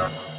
Yeah.